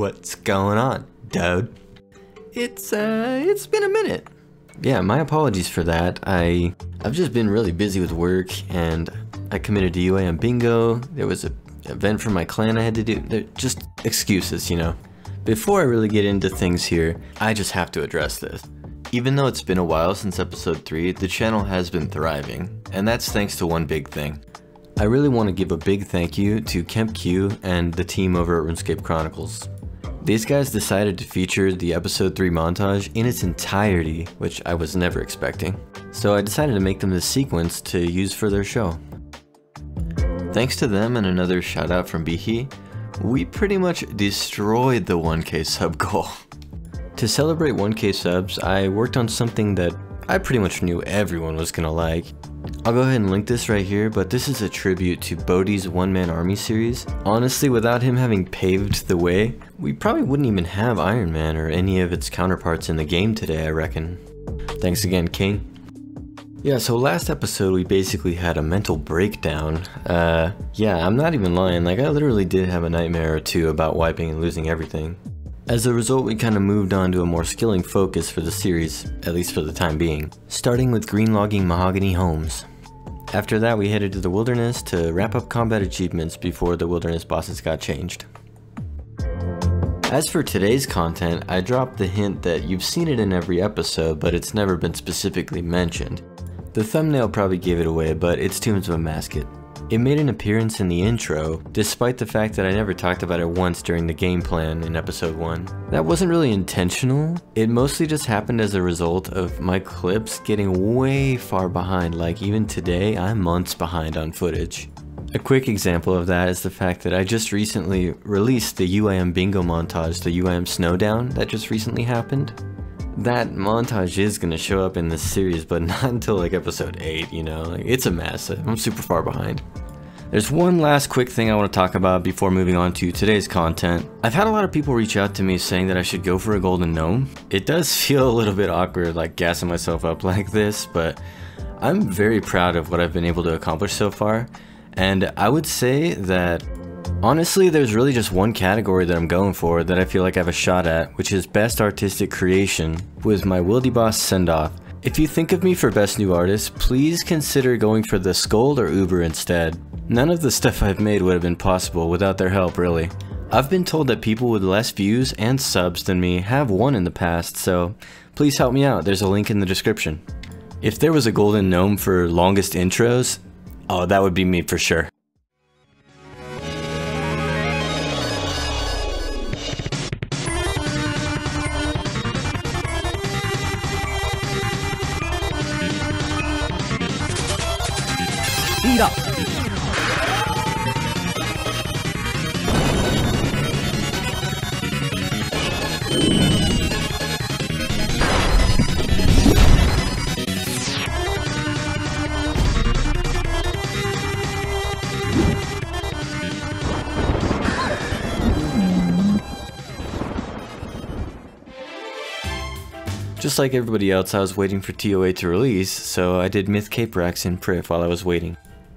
What's going on, dude? It's uh it's been a minute. Yeah, my apologies for that. I I've just been really busy with work and I committed to UIM bingo. There was a event for my clan I had to do. They're just excuses, you know. Before I really get into things here, I just have to address this. Even though it's been a while since episode 3, the channel has been thriving, and that's thanks to one big thing. I really want to give a big thank you to Kemp Q and the team over at RuneScape Chronicles. These guys decided to feature the episode 3 montage in its entirety, which I was never expecting. So I decided to make them the sequence to use for their show. Thanks to them and another shout out from Bihi, we pretty much destroyed the 1k sub goal. To celebrate 1k subs, I worked on something that I pretty much knew everyone was gonna like. I'll go ahead and link this right here, but this is a tribute to Bodhi's One Man Army series. Honestly, without him having paved the way, we probably wouldn't even have Iron Man or any of its counterparts in the game today, I reckon. Thanks again, King. Yeah, so last episode we basically had a mental breakdown. Uh, yeah, I'm not even lying, like I literally did have a nightmare or two about wiping and losing everything. As a result, we kind of moved on to a more skilling focus for the series, at least for the time being, starting with green logging mahogany homes. After that, we headed to the wilderness to wrap up combat achievements before the wilderness bosses got changed. As for today's content, I dropped the hint that you've seen it in every episode, but it's never been specifically mentioned. The thumbnail probably gave it away, but it's Tombs of Amascut. It made an appearance in the intro, despite the fact that I never talked about it once during the game plan in episode 1. That wasn't really intentional, it mostly just happened as a result of my clips getting way far behind, like even today I'm months behind on footage. A quick example of that is the fact that I just recently released the UIM bingo montage, the UIM Snowdown that just recently happened. That montage is gonna show up in this series, but not until like episode 8, you know? Like, it's a mess, I'm super far behind. There's one last quick thing I want to talk about before moving on to today's content. I've had a lot of people reach out to me saying that I should go for a golden gnome. It does feel a little bit awkward like gassing myself up like this, but I'm very proud of what I've been able to accomplish so far. And I would say that honestly, there's really just one category that I'm going for that I feel like I have a shot at, which is Best Artistic Creation with my Wildy Boss send-off. If you think of me for Best New Artist, please consider going for the Scold or Uber instead. None of the stuff I've made would have been possible without their help, really. I've been told that people with less views and subs than me have won in the past, so please help me out, there's a link in the description. If there was a golden gnome for longest intros, oh, that would be me for sure. Just like everybody else, I was waiting for TOA to release, so I did Myth Cape Racks in Prif while I was waiting.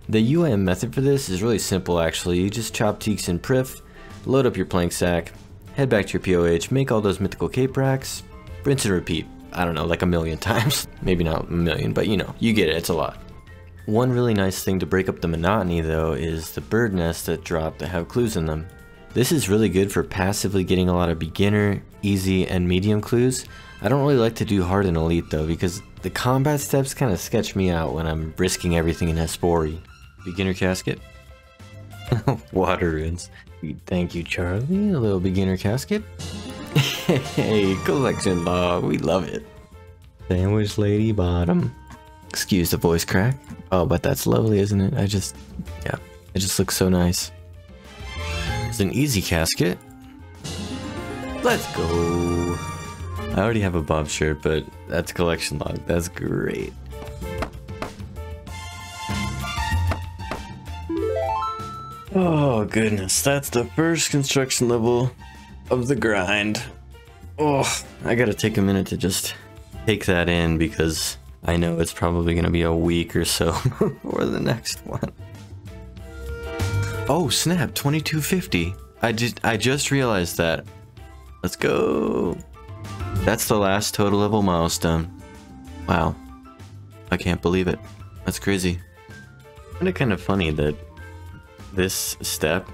The UIM method for this is really simple actually, you just chop teaks in Prif, load up your plank sack, head back to your POH, make all those mythical cape racks, rinse and repeat. I don't know, like a million times. Maybe not a million, but you know, you get it, it's a lot. One really nice thing to break up the monotony though is the bird nests that drop that have clues in them. This is really good for passively getting a lot of beginner, easy, and medium clues, I don't really like to do hard and elite though because the combat steps kind of sketch me out when I'm risking everything in Hespori. Beginner casket? Water runes. Thank you, Charlie. A little beginner casket. hey, collection log. We love it. Sandwich lady bottom. Excuse the voice crack. Oh, but that's lovely, isn't it? I just, yeah, it just looks so nice. It's an easy casket. Let's go. I already have a Bob shirt, but that's collection log. That's great. Oh goodness, that's the first construction level of the grind. Oh, I gotta take a minute to just take that in because I know it's probably gonna be a week or so before the next one. Oh snap, 2250. I just I just realized that Let's go. That's the last total level milestone. Wow. I can't believe it. That's crazy. Isn't it kind of funny that this step,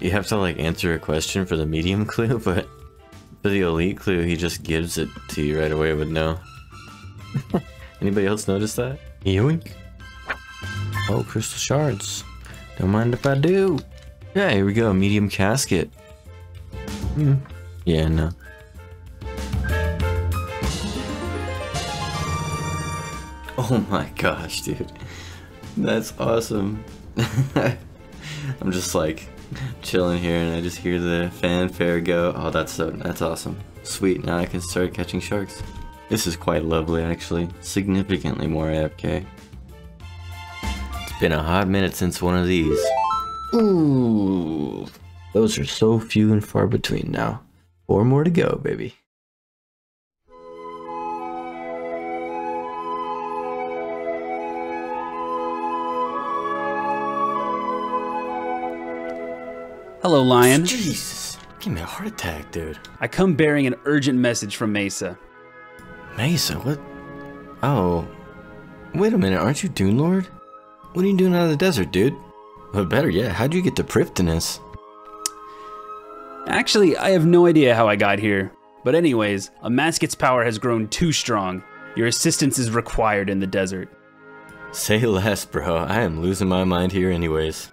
you have to like answer a question for the medium clue, but for the elite clue, he just gives it to you right away with no. Anybody else notice that? Yoink. Oh, crystal shards. Don't mind if I do. Yeah, here we go. Medium casket. Hmm. Yeah, no. Oh my gosh, dude. That's awesome. I'm just like chilling here and I just hear the fanfare go. Oh, that's so, that's awesome. Sweet, now I can start catching sharks. This is quite lovely actually, significantly more AFK. It's been a hot minute since one of these. Ooh, those are so few and far between now. Four more to go, baby. Hello, Lion. Jesus, give me a heart attack, dude. I come bearing an urgent message from Maisa. Maisa, what? Oh, wait a minute, aren't you Dune Lord? What are you doing out of the desert, dude? But better yet, how'd you get to Prifddinas? Actually, I have no idea how I got here. But anyways, Amascut's power has grown too strong. Your assistance is required in the desert. Say less, bro. I am losing my mind here anyways.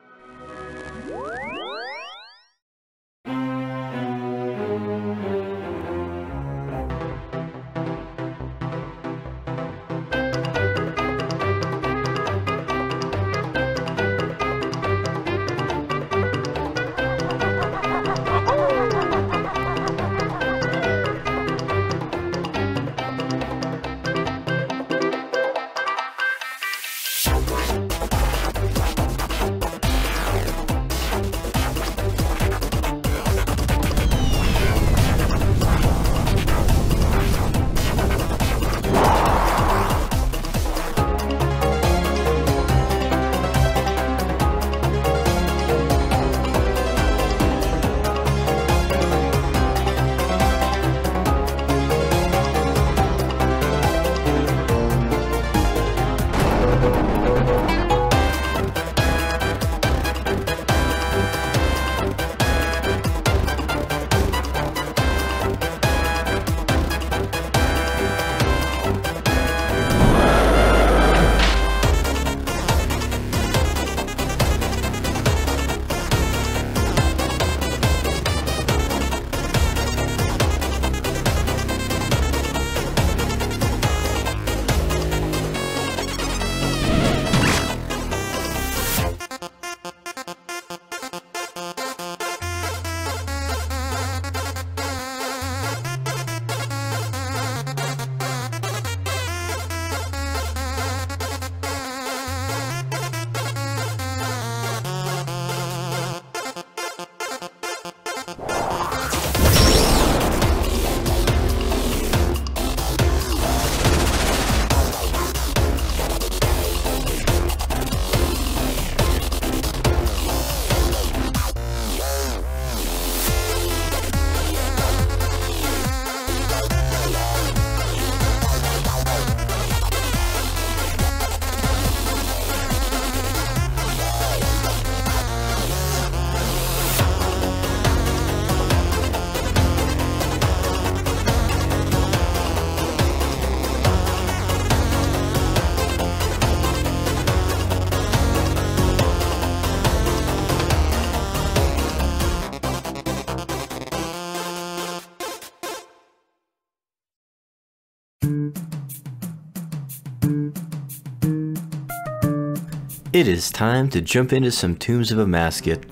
It is time to jump into some Tombs of Amascut.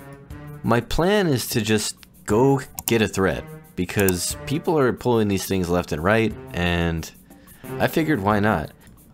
My plan is to just go get a threat, because people are pulling these things left and right, and I figured why not.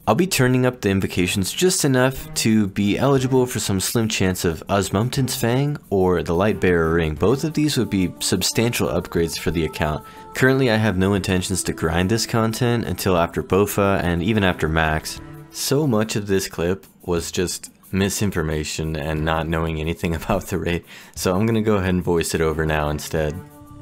I'll be turning up the invocations just enough to be eligible for some slim chance of Osmumten's Fang or the Lightbearer Ring. Both of these would be substantial upgrades for the account. Currently I have no intentions to grind this content until after Bofa and even after Max. So much of this clip was just misinformation and not knowing anything about the raid, so I'm gonna go ahead and voice it over now instead.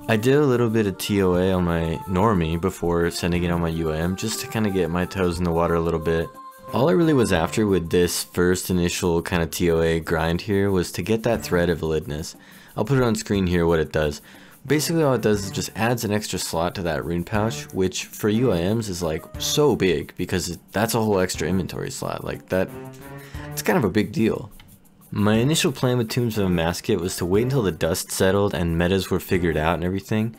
I did a little bit of TOA on my normie before sending it on my UIM just to kind of get my toes in the water a little bit. All I really was after with this first initial kind of TOA grind here was to get that thread of Elidinis. I'll put it on screen here what it does. Basically all it does is just adds an extra slot to that rune pouch, which for UIMs is like so big because that's a whole extra inventory slot. Like that, it's kind of a big deal. My initial plan with Tombs of Amascut was to wait until the dust settled and metas were figured out and everything.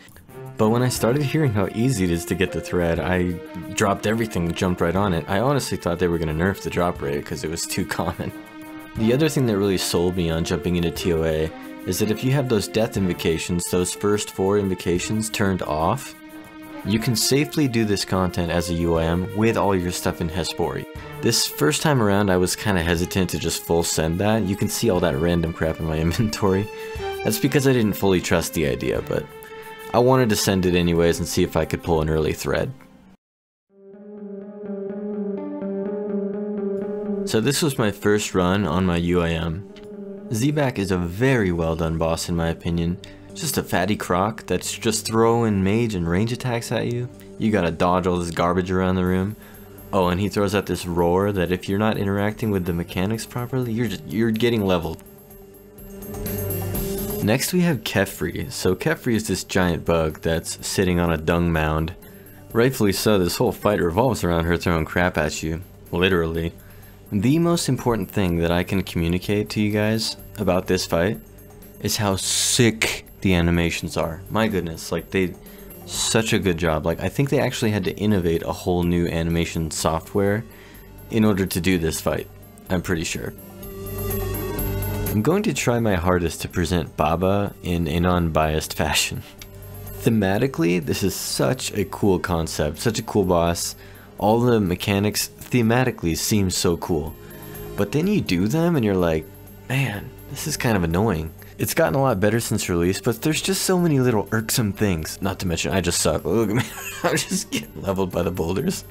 But when I started hearing how easy it is to get the thread, I dropped everything and jumped right on it. I honestly thought they were going to nerf the drop rate because it was too common. The other thing that really sold me on jumping into TOA is that if you have those death invocations, those first four invocations turned off, you can safely do this content as a UIM with all your stuff in Hespori. This first time around I was kinda hesitant to just full send that, you can see all that random crap in my inventory. That's because I didn't fully trust the idea, but I wanted to send it anyways and see if I could pull an early thread. So this was my first run on my UIM. Zebak is a very well done boss in my opinion, just a fatty croc that's just throwing mage and range attacks at you. You gotta dodge all this garbage around the room. Oh, and he throws out this roar that if you're not interacting with the mechanics properly, you're just, you're getting leveled. Next we have Kephri. So Kephri is this giant bug that's sitting on a dung mound. Rightfully so, this whole fight revolves around her throwing crap at you. Literally. The most important thing that I can communicate to you guys about this fight is how sick the animations are. My goodness, like they such a good job. Like I think they actually had to innovate a whole new animation software in order to do this fight. I'm pretty sure. I'm going to try my hardest to present Baba in a non-biased fashion. Thematically, this is such a cool concept, such a cool boss. All the mechanics thematically seem so cool. But then you do them and you're like, man, this is kind of annoying. It's gotten a lot better since release, but there's just so many little irksome things. Not to mention, I just suck. Look at me. I'm just getting leveled by the boulders.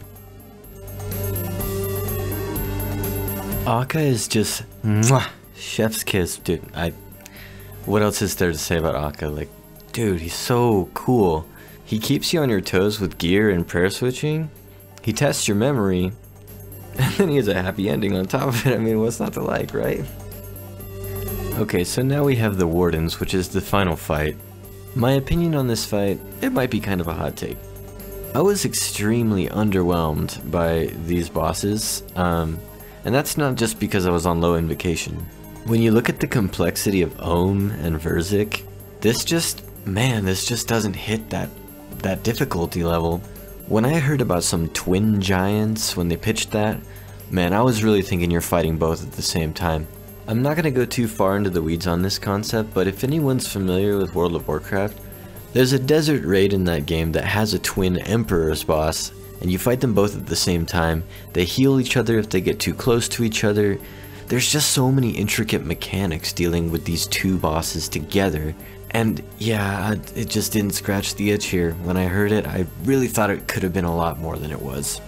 Akkha is just mwah, chef's kiss, dude. I. What else is there to say about Akkha? Like, dude, he's so cool. He keeps you on your toes with gear and prayer switching. He tests your memory, and then he has a happy ending on top of it. I mean, what's not to like, right? Okay, so now we have the Wardens, which is the final fight. My opinion on this fight, it might be kind of a hot take. I was extremely underwhelmed by these bosses, um, and that's not just because I was on low invocation. When you look at the complexity of Olm and Verzik, this just, man, this just doesn't hit that, that difficulty level. When I heard about some twin giants when they pitched that, man, I was really thinking you're fighting both at the same time. I'm not going to go too far into the weeds on this concept, but if anyone's familiar with World of Warcraft, there's a desert raid in that game that has a twin Emperor's boss, and you fight them both at the same time. They heal each other if they get too close to each other. There's just so many intricate mechanics dealing with these two bosses together. And yeah, it just didn't scratch the itch here. When I heard it, I really thought it could have been a lot more than it was.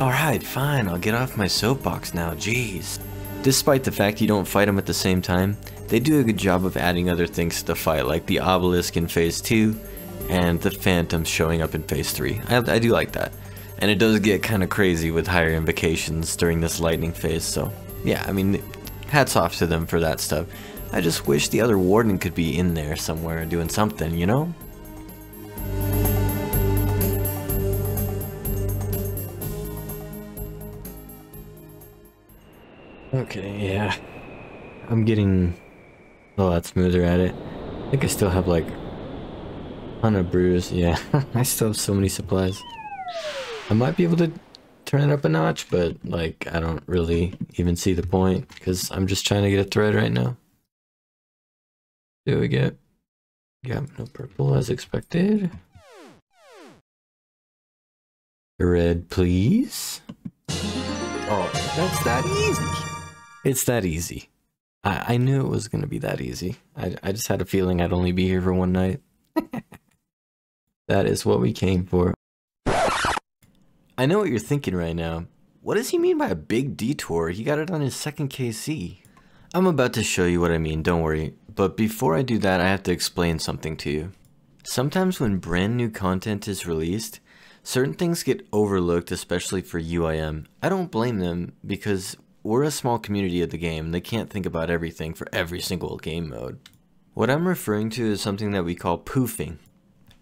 Alright, fine, I'll get off my soapbox now, jeez. Despite the fact you don't fight them at the same time, they do a good job of adding other things to the fight, like the obelisk in Phase 2, and the phantoms showing up in Phase 3. I, I do like that. And it does get kind of crazy with higher invocations during this lightning phase, so yeah, I mean, hats off to them for that stuff. I just wish the other warden could be in there somewhere doing something, you know? Okay, yeah. I'm getting a lot smoother at it. I think I still have like a ton of brews. Yeah, I still have so many supplies. I might be able to turn it up a notch, but like I don't really even see the point because I'm just trying to get a thread right now. Do we get? Yeah, no purple as expected. Red, please. Oh, that's that easy. It's that easy. I, I knew it was going to be that easy. I, I just had a feeling I'd only be here for one night. that is what we came for. I know what you're thinking right now. What does he mean by a big detour? He got it on his second KC. I'm about to show you what I mean, don't worry. But before I do that, I have to explain something to you. Sometimes when brand new content is released, certain things get overlooked, especially for UIM. I don't blame them because we're a small community of the game. They can't think about everything for every single game mode. What I'm referring to is something that we call poofing.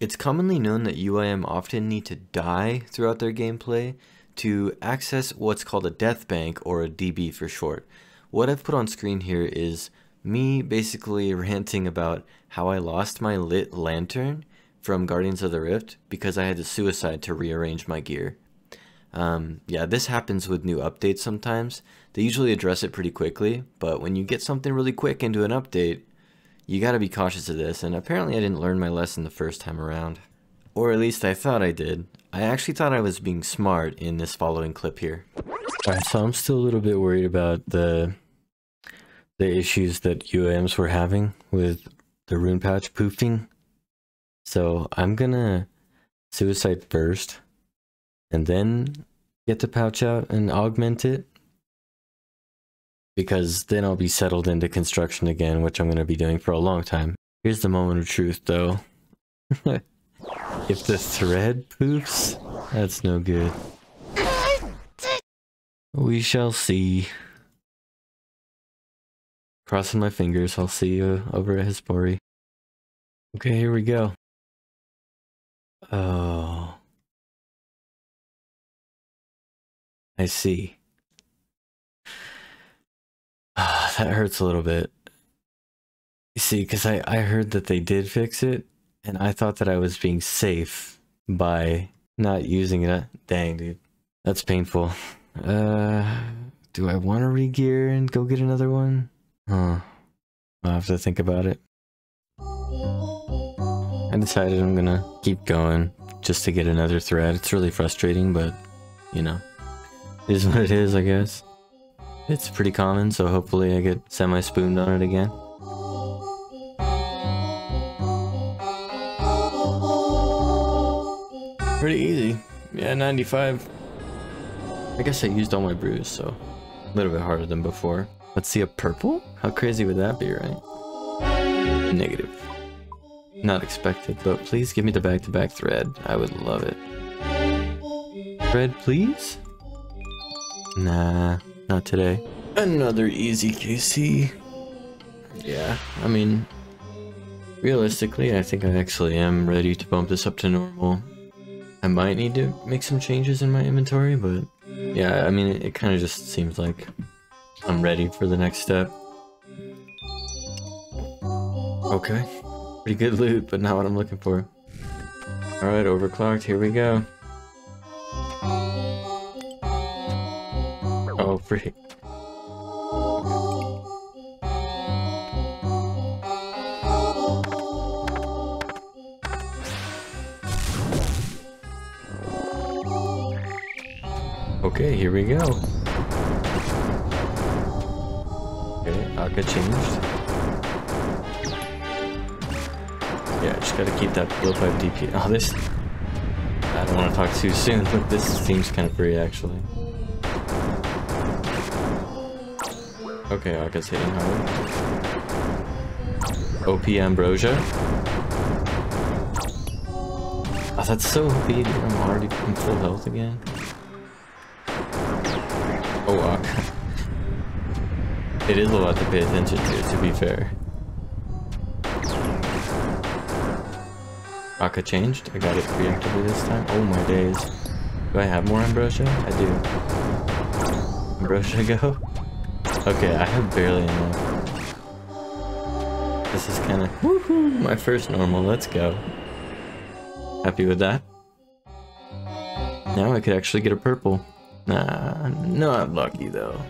It's commonly known that UIM often need to die throughout their gameplay to access what's called a death bank or a DB for short. What I've put on screen here is me basically ranting about how I lost my lit lantern from Guardians of the Rift because I had to suicide to rearrange my gear. Um, yeah, this happens with new updates sometimes. They usually address it pretty quickly, but when you get something really quick into an update, you gotta be cautious of this, and apparently I didn't learn my lesson the first time around. Or at least I thought I did. I actually thought I was being smart in this following clip here. Alright, so I'm still a little bit worried about the the issues that UIMs were having with the rune pouch poofing. So I'm gonna suicide first and then get the pouch out and augment it because then I'll be settled into construction again, which I'm going to be doing for a long time. Here's the moment of truth, though. if the thread poofs, that's no good. We shall see. Crossing my fingers, I'll see you over at Hespori. Okay, here we go. Oh. I see. that hurts a little bit. You see, because I, I heard that they did fix it, and I thought that I was being safe by not using it. Dang, dude. That's painful. Uh, do I want to regear and go get another one? Huh. I'll have to think about it. I decided I'm gonna keep going just to get another thread. It's really frustrating, but, you know, it is what it is, I guess. It's pretty common, so hopefully I get semi-spooned on it again. Pretty easy. Yeah, 95. I guess I used all my brews, so a little bit harder than before. Let's see a purple? How crazy would that be, right? Negative. Not expected, but please give me the back-to-back -back thread. I would love it. Thread, please? Nah. Not today. Another easy KC. Yeah, I mean, realistically, I think I actually am ready to bump this up to normal. I might need to make some changes in my inventory, but yeah, I mean, it, it kind of just seems like I'm ready for the next step. Okay, pretty good loot, but not what I'm looking for. Alright, overclocked, here we go. Freak. Okay, here we go. Okay, Akkha changed. Yeah, just gotta keep that low 5 DP. Oh, this... I don't want to talk too soon, but this seems kind of free, actually. Okay, I guess hitting hard. OP Ambrosia. Oh, that's so OP. I'm already in full health again. Oh, Akkha. It is a lot to pay attention to, to be fair. Akkha changed. I got it preemptively this time. Oh my days. Do I have more Ambrosia? I do. Ambrosia go? Okay, I have barely enough. This is kind of woohoo, my first normal. Let's go. Happy with that. Now I could actually get a purple. Nah, not lucky though.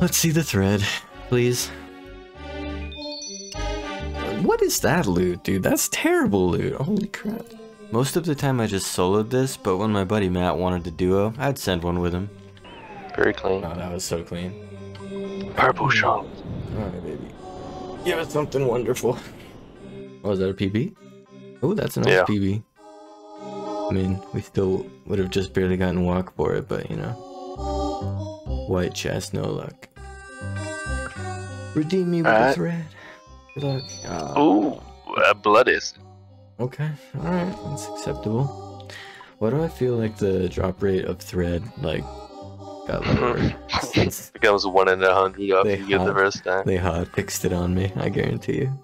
Let's see the thread, please. What is that loot, dude? That's terrible loot. Holy crap. Most of the time I just soloed this, but when my buddy Matt wanted to duo, I'd send one with him. Very clean. Oh, that was so clean. Purple shot. Alright, baby. Give us something wonderful. Oh, is that a PB? Oh, that's a nice yeah. PB. I mean, we still would have just barely gotten walk for it, but you know. White chest, no luck. Redeem me with right. a thread. Good luck. Ah, Ooh, a blood is. okay, alright, that's acceptable. Why do I feel like the drop rate of thread, like, got lower? since Becomes one in a hundred after They you get the first time. they hot fixed it on me, I guarantee you.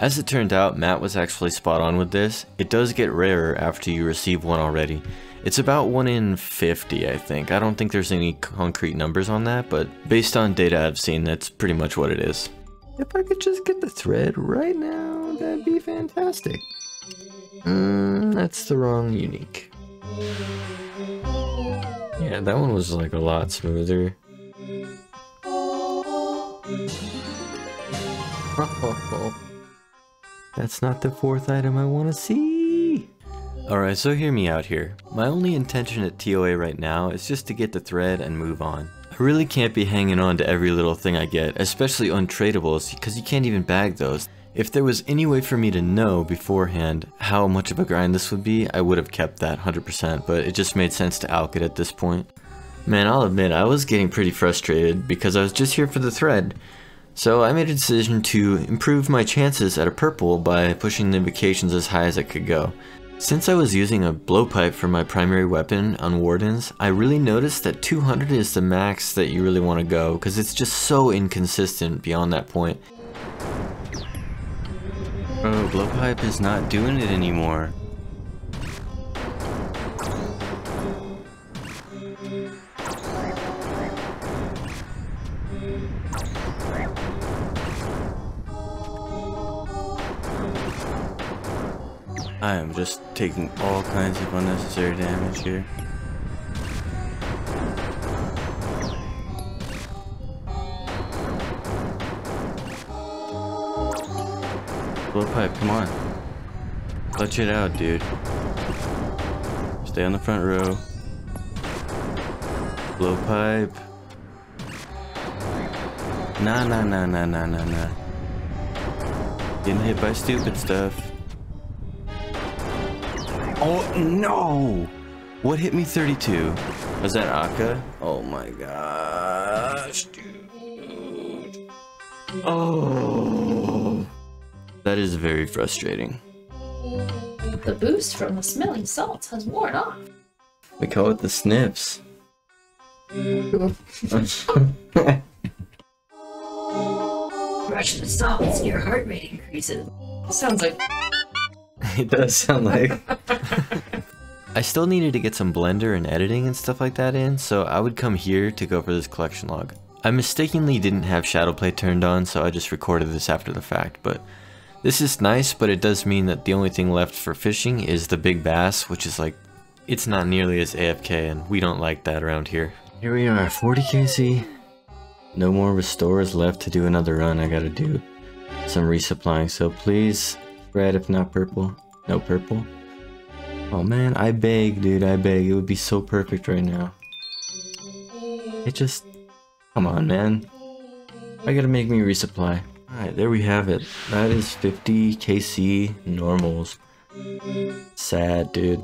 As it turned out, Matt was actually spot on with this. It does get rarer after you receive one already. It's about 1 in 50, I think. I don't think there's any concrete numbers on that, but based on data I've seen, that's pretty much what it is. If I could just get the thread right now, that'd be fantastic. Mm, that's the wrong unique. Yeah, that one was like a lot smoother. That's not the fourth item I want to see. Alright, so hear me out here. My only intention at TOA right now is just to get the thread and move on. I really can't be hanging on to every little thing I get, especially untradables, because you can't even bag those. If there was any way for me to know beforehand how much of a grind this would be, I would have kept that 100%, but it just made sense to alch it at this point. Man, I'll admit, I was getting pretty frustrated because I was just here for the thread. So I made a decision to improve my chances at a purple by pushing the invocations as high as I could go. Since I was using a blowpipe for my primary weapon on Wardens, I really noticed that 200 is the max that you really want to go because it's just so inconsistent beyond that point. Bro, blowpipe is not doing it anymore. I am just taking all kinds of unnecessary damage here. Blowpipe, come on. Clutch it out, dude. Stay on the front row. Blowpipe. Nah, nah, nah, nah, nah, nah, nah. Getting hit by stupid stuff. Oh no! What hit me 32? Was that Akkha? Oh my gosh, dude. Oh. That is very frustrating. The boost from the smelling salts has worn off. We call it the sniffs. Rush the salts, your heart rate increases. Sounds like it does sound like. I still needed to get some blender and editing and stuff like that in, so I would come here to go for this collection log. I mistakenly didn't have Shadowplay turned on, so I just recorded this after the fact, but this is nice, but it does mean that the only thing left for fishing is the big bass, which is like, it's not nearly as AFK, and we don't like that around here. Here we are, 40 KC. No more restores left to do another run. I gotta do some resupplying, so please, red if not purple. No purple. Oh man, I beg, dude, I beg. It would be so perfect right now. It just... Come on, man. I gotta make me resupply. Alright, there we have it. That is 50 KC normals. Sad, dude.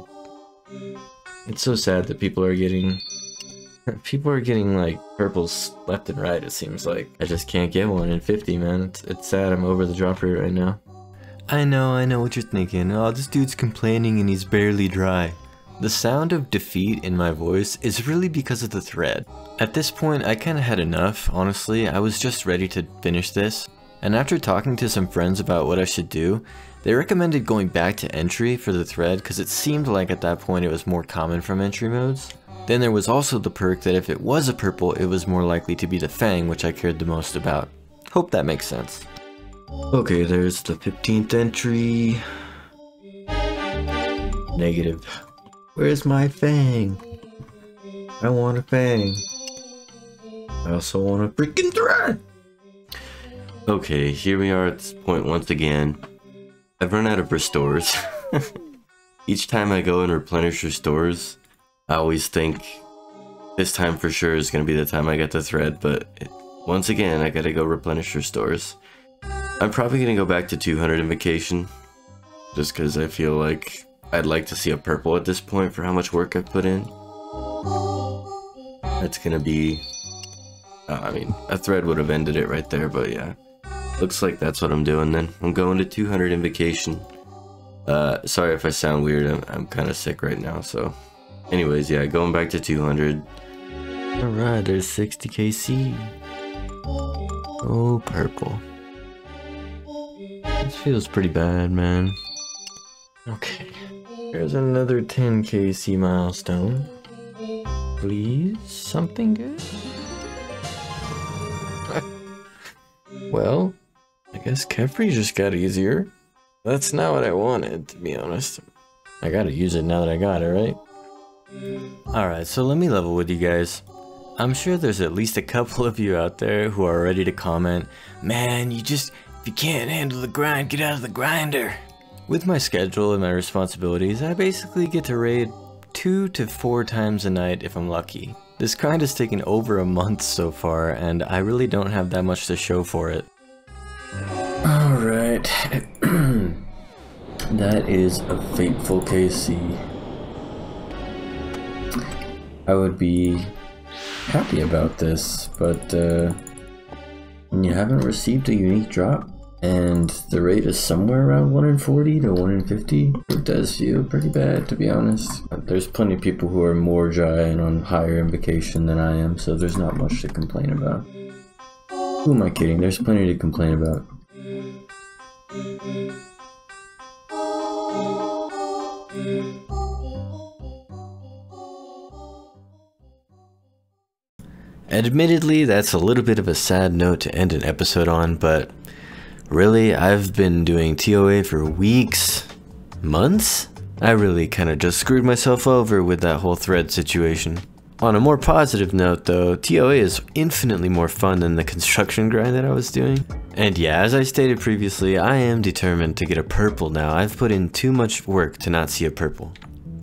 It's so sad that people are getting... People are getting, like, purples left and right, it seems like. I just can't get one in 50, man. It's, it's sad I'm over the drop rate right now. I know, I know what you're thinking. Oh, this dude's complaining and he's barely dry. The sound of defeat in my voice is really because of the thread. At this point, I kinda had enough, honestly. I was just ready to finish this. And after talking to some friends about what I should do, they recommended going back to entry for the thread because it seemed like at that point it was more common from entry modes. Then there was also the perk that if it was a purple, it was more likely to be the Fang, which I cared the most about. Hope that makes sense. Okay, there's the 15th entry. Negative. Where's my Fang? I want a Fang. I also want a freaking thread! Okay, here we are at this point once again. I've run out of restores. Each time I go and replenish restores, I always think this time for sure is going to be the time I get the thread, but it, once again, I gotta go replenish restores. I'm probably gonna go back to 200 invocation, just because I feel like I'd like to see a purple at this point for how much work I've put in. That's gonna be, uh, I mean, a thread would have ended it right there, but yeah. Looks like that's what I'm doing then. I'm going to 200 invocation. Uh, sorry if I sound weird. I'm, I'm kind of sick right now, so. Anyways, yeah, going back to 200. Alright, there's 60 KC. Oh, purple. This feels pretty bad, man. Okay. Here's another 10 KC milestone. Please, something good? well, guess Kephri just got easier. That's not what I wanted, to be honest. I gotta use it now that I got it, right? Alright, so let me level with you guys. I'm sure there's at least a couple of you out there who are ready to comment, Man, you just, if you can't handle the grind, get out of the grinder. With my schedule and my responsibilities, I basically get to raid two to four times a night if I'm lucky. This grind has taken over a month so far, and I really don't have that much to show for it. Alright. that is a fateful KC. I would be happy about this, but uh, when you haven't received a unique drop, and the rate is somewhere around 1 in 40 to 1 in 50, it does feel pretty bad to be honest. There's plenty of people who are more dry and on higher invocation than I am, so there's not much to complain about. Who am I kidding? There's plenty to complain about. Admittedly, that's a little bit of a sad note to end an episode on, but really, I've been doing TOA for weeks, months? I really kind of just screwed myself over with that whole thread situation. On a more positive note though, TOA is infinitely more fun than the construction grind that I was doing. And yeah, as I stated previously, I am determined to get a purple now. I've put in too much work to not see a purple.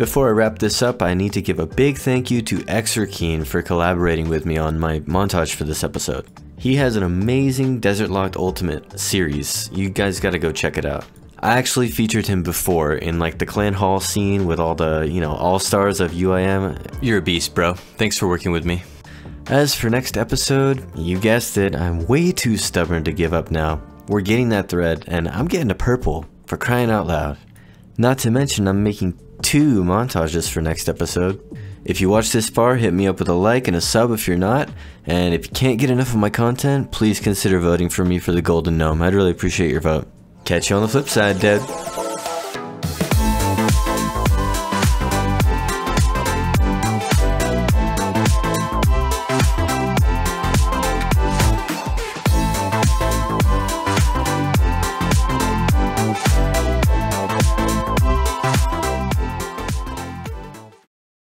Before I wrap this up, I need to give a big thank you to Exerkeen for collaborating with me on my montage for this episode. He has an amazing Desert Locked Ultimate series. You guys gotta go check it out. I actually featured him before in like the clan hall scene with all the, you know, all-stars of UIM. You're a beast, bro. Thanks for working with me. As for next episode, you guessed it, I'm way too stubborn to give up now. We're getting that thread, and I'm getting a purple, for crying out loud. Not to mention I'm making two montages for next episode. If you watched this far, hit me up with a like and a sub if you're not. And if you can't get enough of my content, please consider voting for me for the Golden Gnome. I'd really appreciate your vote. Catch you on the flip side, Dead.